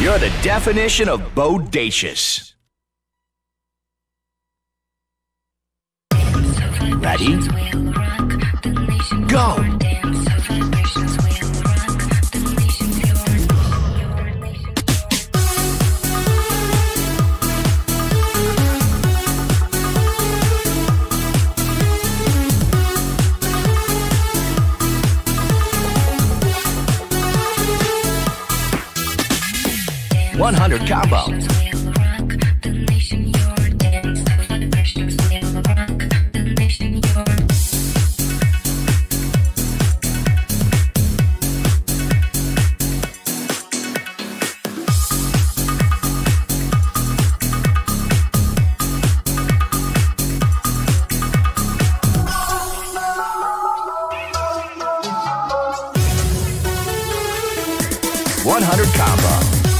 You're the definition of bodacious. Ready? Go! One hundred combo. One hundred combo.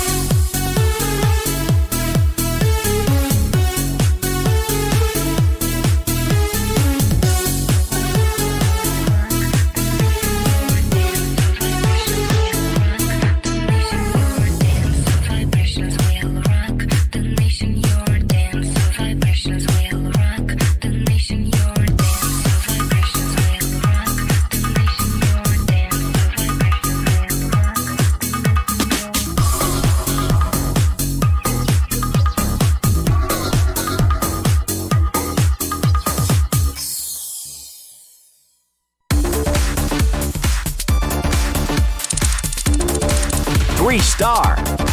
Three star.